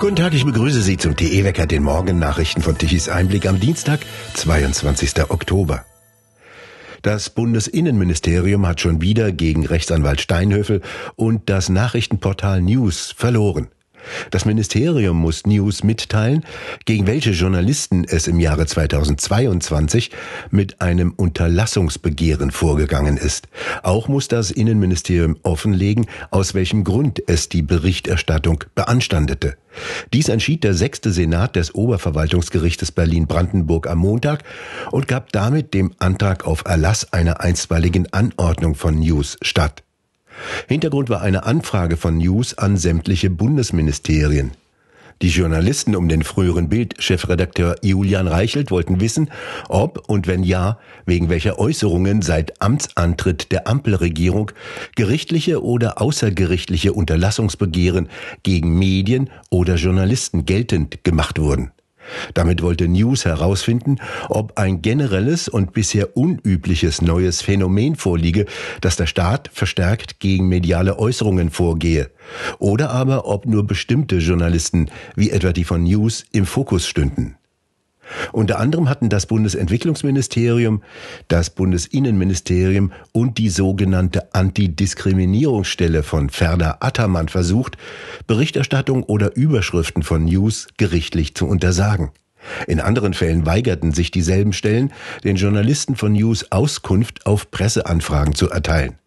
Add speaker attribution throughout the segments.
Speaker 1: Guten Tag, ich begrüße Sie zum TE-Wecker, den Morgennachrichten von Tichys Einblick am Dienstag, 22. Oktober. Das Bundesinnenministerium hat schon wieder gegen Rechtsanwalt Steinhöfel und das Nachrichtenportal News verloren. Das Ministerium muss News mitteilen, gegen welche Journalisten es im Jahre 2022 mit einem Unterlassungsbegehren vorgegangen ist. Auch muss das Innenministerium offenlegen, aus welchem Grund es die Berichterstattung beanstandete. Dies entschied der sechste Senat des Oberverwaltungsgerichtes Berlin-Brandenburg am Montag und gab damit dem Antrag auf Erlass einer einstweiligen Anordnung von News statt. Hintergrund war eine Anfrage von News an sämtliche Bundesministerien. Die Journalisten um den früheren Bild-Chefredakteur Julian Reichelt wollten wissen, ob und wenn ja, wegen welcher Äußerungen seit Amtsantritt der Ampelregierung gerichtliche oder außergerichtliche Unterlassungsbegehren gegen Medien oder Journalisten geltend gemacht wurden. Damit wollte News herausfinden, ob ein generelles und bisher unübliches neues Phänomen vorliege, dass der Staat verstärkt gegen mediale Äußerungen vorgehe, oder aber ob nur bestimmte Journalisten, wie etwa die von News, im Fokus stünden. Unter anderem hatten das Bundesentwicklungsministerium, das Bundesinnenministerium und die sogenannte Antidiskriminierungsstelle von Ferda Attermann versucht, Berichterstattung oder Überschriften von News gerichtlich zu untersagen. In anderen Fällen weigerten sich dieselben Stellen, den Journalisten von News Auskunft auf Presseanfragen zu erteilen.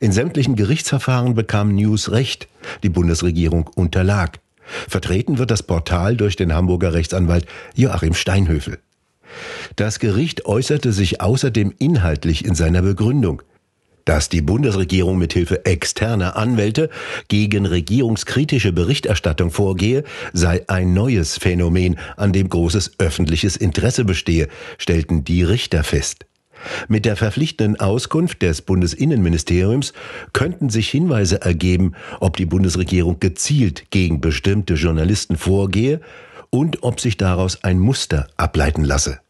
Speaker 1: In sämtlichen Gerichtsverfahren bekam News Recht, die Bundesregierung unterlag. Vertreten wird das Portal durch den Hamburger Rechtsanwalt Joachim Steinhöfel. Das Gericht äußerte sich außerdem inhaltlich in seiner Begründung, dass die Bundesregierung mithilfe externer Anwälte gegen regierungskritische Berichterstattung vorgehe, sei ein neues Phänomen, an dem großes öffentliches Interesse bestehe, stellten die Richter fest. Mit der verpflichtenden Auskunft des Bundesinnenministeriums könnten sich Hinweise ergeben, ob die Bundesregierung gezielt gegen bestimmte Journalisten vorgehe und ob sich daraus ein Muster ableiten lasse.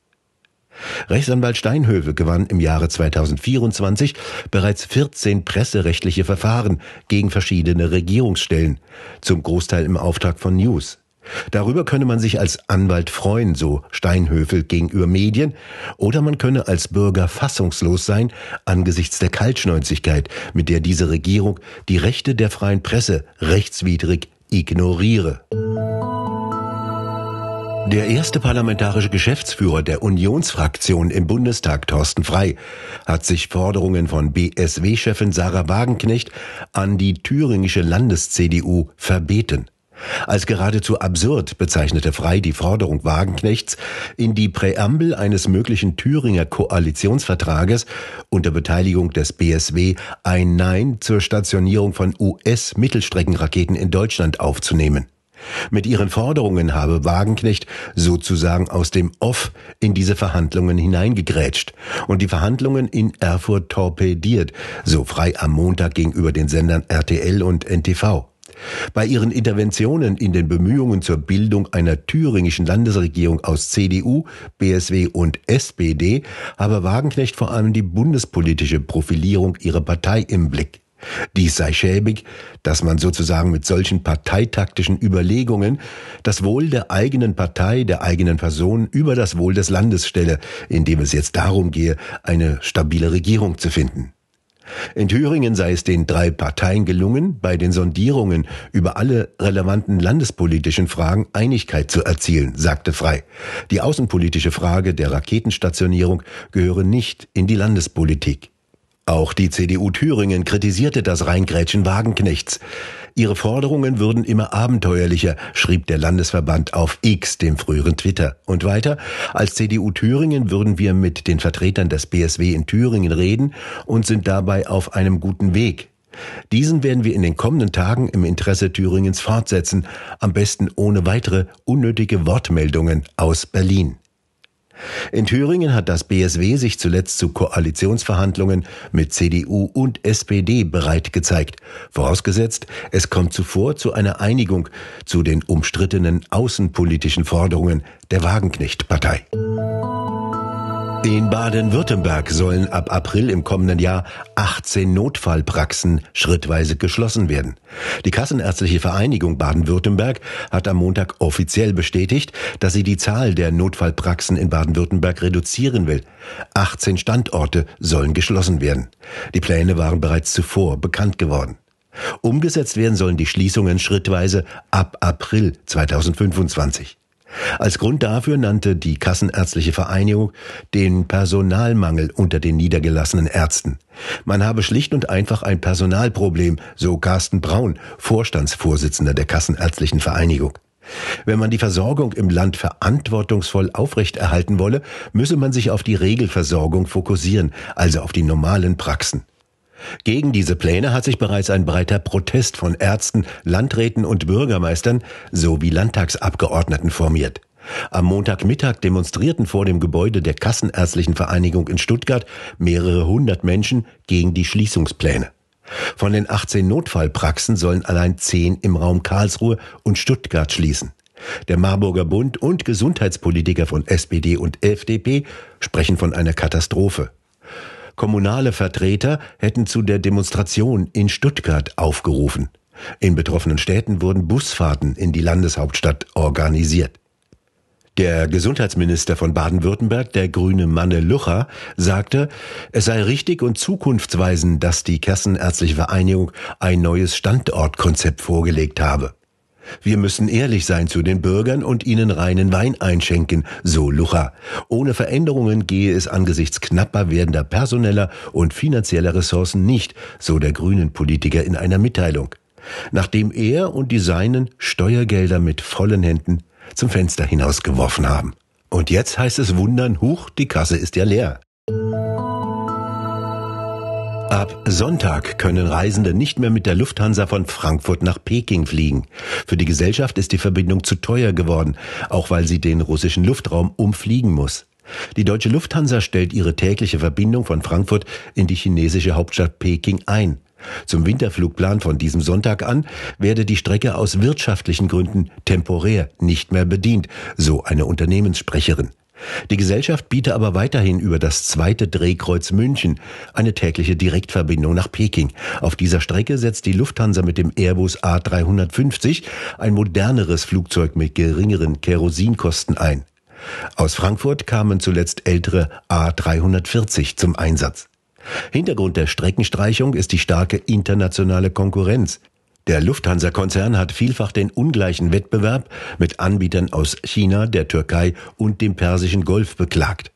Speaker 1: Rechtsanwalt Steinhövel gewann im Jahre 2024 bereits 14 presserechtliche Verfahren gegen verschiedene Regierungsstellen, zum Großteil im Auftrag von News. Darüber könne man sich als Anwalt freuen, so Steinhöfel gegenüber Medien, oder man könne als Bürger fassungslos sein angesichts der Kaltschnäuzigkeit, mit der diese Regierung die Rechte der freien Presse rechtswidrig ignoriere. Der erste parlamentarische Geschäftsführer der Unionsfraktion im Bundestag, Thorsten Frei, hat sich Forderungen von BSW-Chefin Sarah Wagenknecht an die thüringische Landes-CDU verbeten. Als geradezu absurd bezeichnete Frei die Forderung Wagenknechts, in die Präambel eines möglichen Thüringer Koalitionsvertrages unter Beteiligung des BSW ein Nein zur Stationierung von US-Mittelstreckenraketen in Deutschland aufzunehmen. Mit ihren Forderungen habe Wagenknecht sozusagen aus dem Off in diese Verhandlungen hineingegrätscht und die Verhandlungen in Erfurt torpediert, so frei am Montag gegenüber den Sendern RTL und NTV. Bei ihren Interventionen in den Bemühungen zur Bildung einer thüringischen Landesregierung aus CDU, BSW und SPD habe Wagenknecht vor allem die bundespolitische Profilierung ihrer Partei im Blick. Dies sei schäbig, dass man sozusagen mit solchen parteitaktischen Überlegungen das Wohl der eigenen Partei, der eigenen Person über das Wohl des Landes stelle, indem es jetzt darum gehe, eine stabile Regierung zu finden. In Thüringen sei es den drei Parteien gelungen, bei den Sondierungen über alle relevanten landespolitischen Fragen Einigkeit zu erzielen, sagte Frei. Die außenpolitische Frage der Raketenstationierung gehöre nicht in die Landespolitik. Auch die CDU Thüringen kritisierte das Reingrätschen Wagenknechts. Ihre Forderungen würden immer abenteuerlicher, schrieb der Landesverband auf X, dem früheren Twitter. Und weiter, als CDU Thüringen würden wir mit den Vertretern des BSW in Thüringen reden und sind dabei auf einem guten Weg. Diesen werden wir in den kommenden Tagen im Interesse Thüringens fortsetzen, am besten ohne weitere unnötige Wortmeldungen aus Berlin. In Thüringen hat das BSW sich zuletzt zu Koalitionsverhandlungen mit CDU und SPD bereit gezeigt, vorausgesetzt, es kommt zuvor zu einer Einigung zu den umstrittenen außenpolitischen Forderungen der Wagenknecht-Partei. In Baden-Württemberg sollen ab April im kommenden Jahr 18 Notfallpraxen schrittweise geschlossen werden. Die Kassenärztliche Vereinigung Baden-Württemberg hat am Montag offiziell bestätigt, dass sie die Zahl der Notfallpraxen in Baden-Württemberg reduzieren will. 18 Standorte sollen geschlossen werden. Die Pläne waren bereits zuvor bekannt geworden. Umgesetzt werden sollen die Schließungen schrittweise ab April 2025. Als Grund dafür nannte die Kassenärztliche Vereinigung den Personalmangel unter den niedergelassenen Ärzten. Man habe schlicht und einfach ein Personalproblem, so Carsten Braun, Vorstandsvorsitzender der Kassenärztlichen Vereinigung. Wenn man die Versorgung im Land verantwortungsvoll aufrechterhalten wolle, müsse man sich auf die Regelversorgung fokussieren, also auf die normalen Praxen. Gegen diese Pläne hat sich bereits ein breiter Protest von Ärzten, Landräten und Bürgermeistern sowie Landtagsabgeordneten formiert. Am Montagmittag demonstrierten vor dem Gebäude der Kassenärztlichen Vereinigung in Stuttgart mehrere hundert Menschen gegen die Schließungspläne. Von den 18 Notfallpraxen sollen allein 10 im Raum Karlsruhe und Stuttgart schließen. Der Marburger Bund und Gesundheitspolitiker von SPD und FDP sprechen von einer Katastrophe. Kommunale Vertreter hätten zu der Demonstration in Stuttgart aufgerufen. In betroffenen Städten wurden Busfahrten in die Landeshauptstadt organisiert. Der Gesundheitsminister von Baden-Württemberg, der grüne Manne Lucher, sagte, es sei richtig und zukunftsweisend, dass die Kassenärztliche Vereinigung ein neues Standortkonzept vorgelegt habe. Wir müssen ehrlich sein zu den Bürgern und ihnen reinen Wein einschenken, so Lucha. Ohne Veränderungen gehe es angesichts knapper werdender personeller und finanzieller Ressourcen nicht, so der grünen Politiker in einer Mitteilung. Nachdem er und die Seinen Steuergelder mit vollen Händen zum Fenster hinausgeworfen haben. Und jetzt heißt es wundern, huch, die Kasse ist ja leer. Ab Sonntag können Reisende nicht mehr mit der Lufthansa von Frankfurt nach Peking fliegen. Für die Gesellschaft ist die Verbindung zu teuer geworden, auch weil sie den russischen Luftraum umfliegen muss. Die deutsche Lufthansa stellt ihre tägliche Verbindung von Frankfurt in die chinesische Hauptstadt Peking ein. Zum Winterflugplan von diesem Sonntag an werde die Strecke aus wirtschaftlichen Gründen temporär nicht mehr bedient, so eine Unternehmenssprecherin. Die Gesellschaft biete aber weiterhin über das zweite Drehkreuz München eine tägliche Direktverbindung nach Peking. Auf dieser Strecke setzt die Lufthansa mit dem Airbus A350 ein moderneres Flugzeug mit geringeren Kerosinkosten ein. Aus Frankfurt kamen zuletzt ältere A340 zum Einsatz. Hintergrund der Streckenstreichung ist die starke internationale Konkurrenz. Der Lufthansa-Konzern hat vielfach den ungleichen Wettbewerb mit Anbietern aus China, der Türkei und dem Persischen Golf beklagt.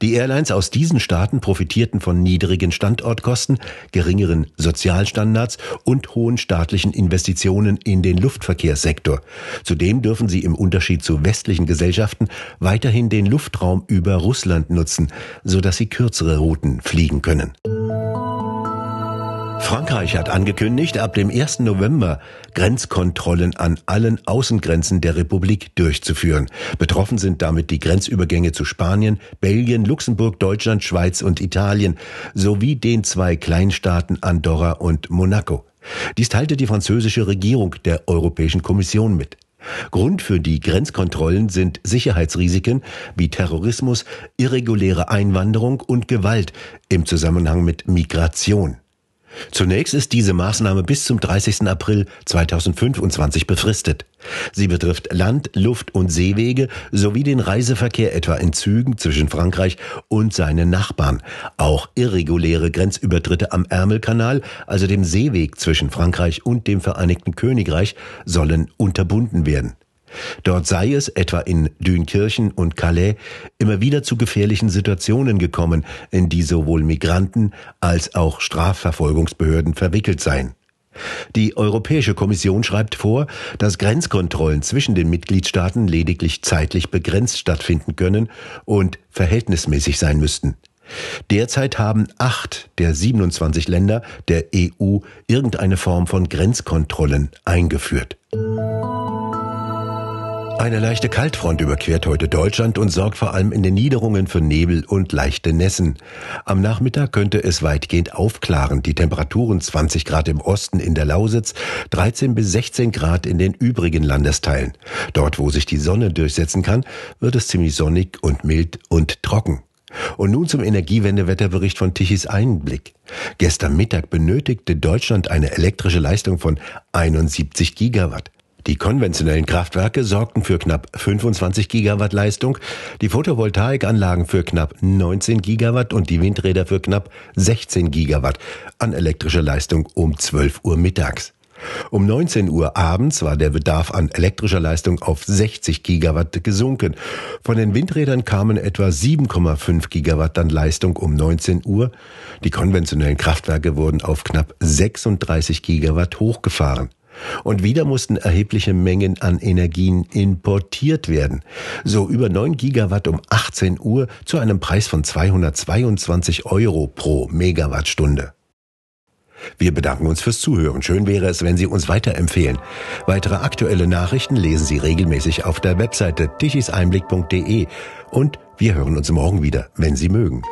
Speaker 1: Die Airlines aus diesen Staaten profitierten von niedrigen Standortkosten, geringeren Sozialstandards und hohen staatlichen Investitionen in den Luftverkehrssektor. Zudem dürfen sie im Unterschied zu westlichen Gesellschaften weiterhin den Luftraum über Russland nutzen, sodass sie kürzere Routen fliegen können. Frankreich hat angekündigt, ab dem 1. November Grenzkontrollen an allen Außengrenzen der Republik durchzuführen. Betroffen sind damit die Grenzübergänge zu Spanien, Belgien, Luxemburg, Deutschland, Schweiz und Italien sowie den zwei Kleinstaaten Andorra und Monaco. Dies teilte die französische Regierung der Europäischen Kommission mit. Grund für die Grenzkontrollen sind Sicherheitsrisiken wie Terrorismus, irreguläre Einwanderung und Gewalt im Zusammenhang mit Migration. Zunächst ist diese Maßnahme bis zum 30. April 2025 befristet. Sie betrifft Land-, Luft- und Seewege sowie den Reiseverkehr etwa in Zügen zwischen Frankreich und seinen Nachbarn. Auch irreguläre Grenzübertritte am Ärmelkanal, also dem Seeweg zwischen Frankreich und dem Vereinigten Königreich, sollen unterbunden werden. Dort sei es, etwa in Dünkirchen und Calais, immer wieder zu gefährlichen Situationen gekommen, in die sowohl Migranten als auch Strafverfolgungsbehörden verwickelt seien. Die Europäische Kommission schreibt vor, dass Grenzkontrollen zwischen den Mitgliedstaaten lediglich zeitlich begrenzt stattfinden können und verhältnismäßig sein müssten. Derzeit haben acht der 27 Länder der EU irgendeine Form von Grenzkontrollen eingeführt. Eine leichte Kaltfront überquert heute Deutschland und sorgt vor allem in den Niederungen für Nebel und leichte Nässen. Am Nachmittag könnte es weitgehend aufklaren. Die Temperaturen 20 Grad im Osten in der Lausitz, 13 bis 16 Grad in den übrigen Landesteilen. Dort, wo sich die Sonne durchsetzen kann, wird es ziemlich sonnig und mild und trocken. Und nun zum Energiewendewetterbericht von Tichys Einblick. Gestern Mittag benötigte Deutschland eine elektrische Leistung von 71 Gigawatt. Die konventionellen Kraftwerke sorgten für knapp 25 Gigawatt Leistung, die Photovoltaikanlagen für knapp 19 Gigawatt und die Windräder für knapp 16 Gigawatt an elektrischer Leistung um 12 Uhr mittags. Um 19 Uhr abends war der Bedarf an elektrischer Leistung auf 60 Gigawatt gesunken. Von den Windrädern kamen etwa 7,5 Gigawatt an Leistung um 19 Uhr. Die konventionellen Kraftwerke wurden auf knapp 36 Gigawatt hochgefahren. Und wieder mussten erhebliche Mengen an Energien importiert werden. So über 9 Gigawatt um 18 Uhr zu einem Preis von 222 Euro pro Megawattstunde. Wir bedanken uns fürs Zuhören. Schön wäre es, wenn Sie uns weiterempfehlen. Weitere aktuelle Nachrichten lesen Sie regelmäßig auf der Webseite tichiseinblick.de und wir hören uns morgen wieder, wenn Sie mögen.